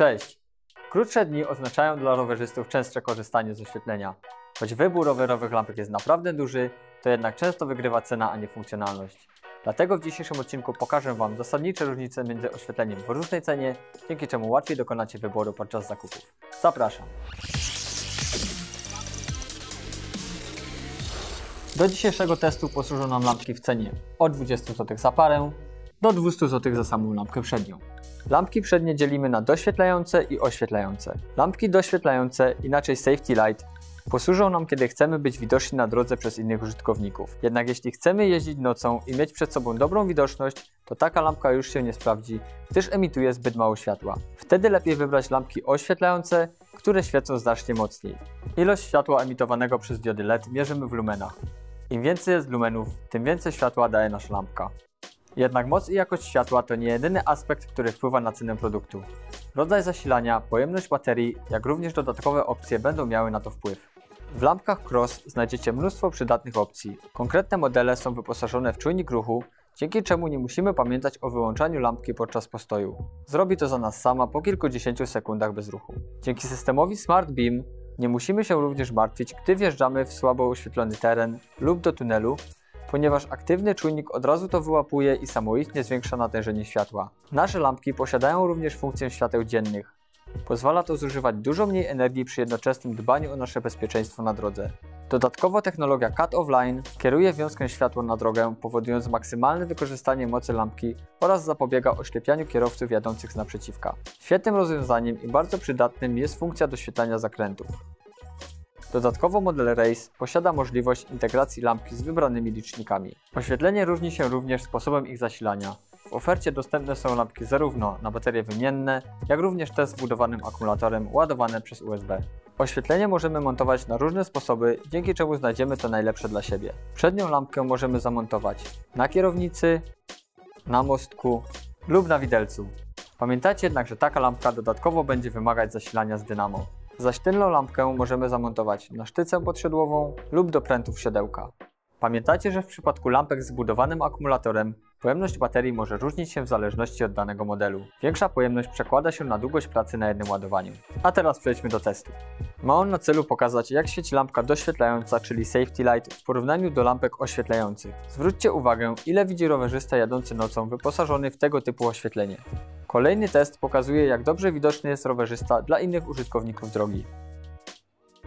Cześć! Krótsze dni oznaczają dla rowerzystów częstsze korzystanie z oświetlenia. Choć wybór rowerowych lampek jest naprawdę duży, to jednak często wygrywa cena, a nie funkcjonalność. Dlatego w dzisiejszym odcinku pokażę Wam zasadnicze różnice między oświetleniem w różnej cenie, dzięki czemu łatwiej dokonacie wyboru podczas zakupów. Zapraszam! Do dzisiejszego testu posłużą nam lampki w cenie od 20 zł za parę do 200 zł za samą lampkę przednią. Lampki przednie dzielimy na doświetlające i oświetlające. Lampki doświetlające, inaczej safety light, posłużą nam, kiedy chcemy być widoczni na drodze przez innych użytkowników. Jednak jeśli chcemy jeździć nocą i mieć przed sobą dobrą widoczność, to taka lampka już się nie sprawdzi, gdyż emituje zbyt mało światła. Wtedy lepiej wybrać lampki oświetlające, które świecą znacznie mocniej. Ilość światła emitowanego przez diody LED mierzymy w lumenach. Im więcej jest lumenów, tym więcej światła daje nasza lampka. Jednak moc i jakość światła to nie jedyny aspekt, który wpływa na cenę produktu. Rodzaj zasilania, pojemność baterii, jak również dodatkowe opcje będą miały na to wpływ. W lampkach Cross znajdziecie mnóstwo przydatnych opcji. Konkretne modele są wyposażone w czujnik ruchu, dzięki czemu nie musimy pamiętać o wyłączaniu lampki podczas postoju. Zrobi to za nas sama po kilkudziesięciu sekundach bez ruchu. Dzięki systemowi Smart Beam nie musimy się również martwić, gdy wjeżdżamy w słabo oświetlony teren lub do tunelu, ponieważ aktywny czujnik od razu to wyłapuje i samoistnie zwiększa natężenie światła. Nasze lampki posiadają również funkcję świateł dziennych. Pozwala to zużywać dużo mniej energii przy jednoczesnym dbaniu o nasze bezpieczeństwo na drodze. Dodatkowo technologia Cut Offline kieruje wiązkę światła na drogę, powodując maksymalne wykorzystanie mocy lampki oraz zapobiega oślepianiu kierowców jadących z naprzeciwka. Świetnym rozwiązaniem i bardzo przydatnym jest funkcja doświetlania zakrętów. Dodatkowo model Race posiada możliwość integracji lampki z wybranymi licznikami. Oświetlenie różni się również sposobem ich zasilania. W ofercie dostępne są lampki zarówno na baterie wymienne, jak również te z wbudowanym akumulatorem ładowane przez USB. Oświetlenie możemy montować na różne sposoby, dzięki czemu znajdziemy to najlepsze dla siebie. Przednią lampkę możemy zamontować na kierownicy, na mostku lub na widelcu. Pamiętajcie jednak, że taka lampka dodatkowo będzie wymagać zasilania z dynamo. Zaś tylną lampkę możemy zamontować na sztycę podsiodłową lub do prętów siodełka. Pamiętajcie, że w przypadku lampek z zbudowanym akumulatorem pojemność baterii może różnić się w zależności od danego modelu. Większa pojemność przekłada się na długość pracy na jednym ładowaniu. A teraz przejdźmy do testu. Ma on na celu pokazać jak świeci lampka doświetlająca, czyli safety light w porównaniu do lampek oświetlających. Zwróćcie uwagę ile widzi rowerzysta jadący nocą wyposażony w tego typu oświetlenie. Kolejny test pokazuje jak dobrze widoczny jest rowerzysta dla innych użytkowników drogi.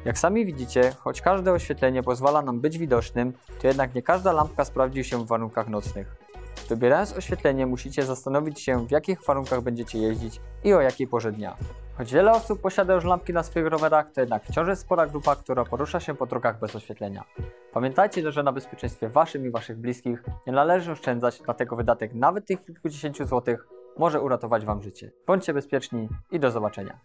Jak sami widzicie, choć każde oświetlenie pozwala nam być widocznym, to jednak nie każda lampka sprawdzi się w warunkach nocnych. Wybierając oświetlenie musicie zastanowić się w jakich warunkach będziecie jeździć i o jakiej porze dnia. Choć wiele osób posiada już lampki na swoich rowerach, to jednak wciąż jest spora grupa, która porusza się po drogach bez oświetlenia. Pamiętajcie, że na bezpieczeństwie waszym i waszych bliskich nie należy oszczędzać, dlatego wydatek nawet tych kilkudziesięciu złotych może uratować wam życie. Bądźcie bezpieczni i do zobaczenia.